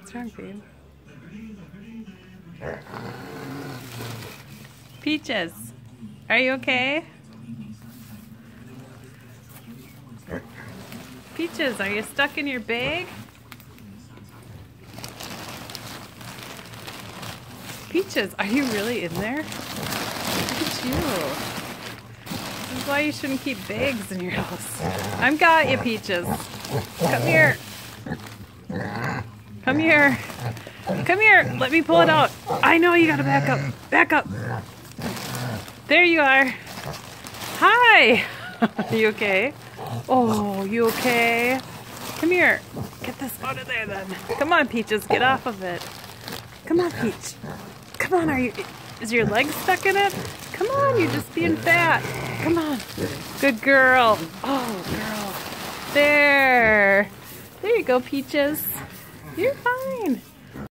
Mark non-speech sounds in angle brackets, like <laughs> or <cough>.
What's wrong? Peaches, are you okay? Peaches, are you stuck in your bag? Peaches, are you really in there? Look at you. This is why you shouldn't keep bags in your house. I'm got you, Peaches. Come here. Come here. Come here. Let me pull it out. I know you gotta back up. Back up. There you are. Hi. <laughs> Are you okay? Oh, you okay? Come here. Get this out of there then. Come on, Peaches. Get off of it. Come on, Peach. Come on. Are you? Is your leg stuck in it? Come on. You're just being fat. Come on. Good girl. Oh, girl. There. There you go, Peaches. You're fine.